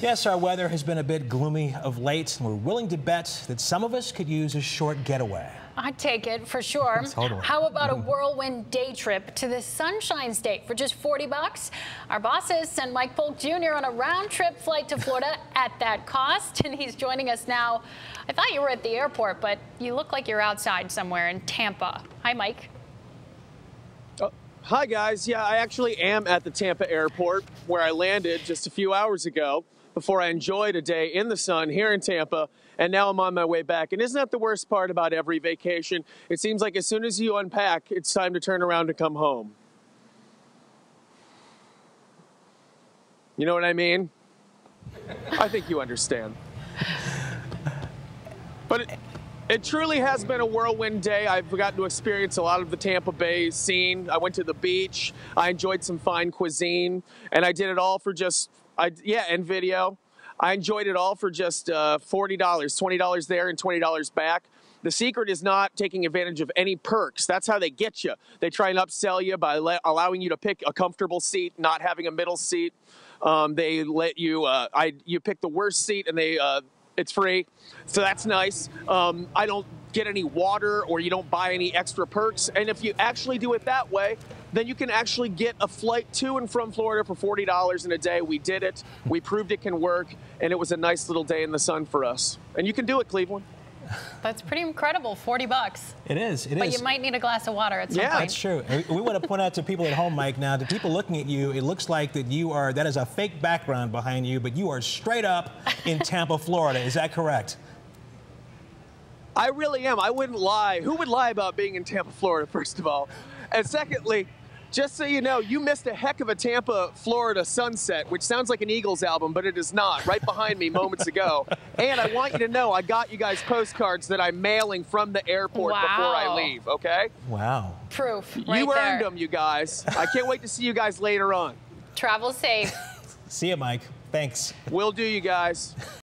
Yes, our weather has been a bit gloomy of late, and we're willing to bet that some of us could use a short getaway. I'd take it for sure. Totally. How about a whirlwind day trip to the Sunshine State for just 40 bucks? Our bosses sent Mike Polk Jr. on a round trip flight to Florida at that cost, and he's joining us now. I thought you were at the airport, but you look like you're outside somewhere in Tampa. Hi, Mike. Uh, hi, guys. Yeah, I actually am at the Tampa airport where I landed just a few hours ago before I enjoyed a day in the sun here in Tampa, and now I'm on my way back. And isn't that the worst part about every vacation? It seems like as soon as you unpack, it's time to turn around and come home. You know what I mean? I think you understand. But it, it truly has been a whirlwind day. I've gotten to experience a lot of the Tampa Bay scene. I went to the beach. I enjoyed some fine cuisine, and I did it all for just I yeah, and video. I enjoyed it all for just uh, $40, $20 there and $20 back. The secret is not taking advantage of any perks. That's how they get you. They try and upsell you by allowing you to pick a comfortable seat, not having a middle seat. Um, they let you, uh, I, you pick the worst seat and they, uh, it's free. So that's nice. Um, I don't get any water or you don't buy any extra perks. And if you actually do it that way, then you can actually get a flight to and from Florida for $40 in a day. We did it. We proved it can work, and it was a nice little day in the sun for us. And you can do it, Cleveland. That's pretty incredible, 40 bucks. It is, it but is. you might need a glass of water at some yeah. point. That's true. We want to point out to people at home, Mike, now, to people looking at you, it looks like that you are, that is a fake background behind you, but you are straight up in Tampa, Florida. Is that correct? I really am. I wouldn't lie. Who would lie about being in Tampa, Florida, first of all? And secondly, just so you know, you missed a heck of a Tampa, Florida sunset, which sounds like an Eagles album, but it is not, right behind me moments ago. And I want you to know I got you guys postcards that I'm mailing from the airport wow. before I leave, okay? Wow. Proof. Right you there. earned them, you guys. I can't wait to see you guys later on. Travel safe. see you, Mike. Thanks. Will do, you guys.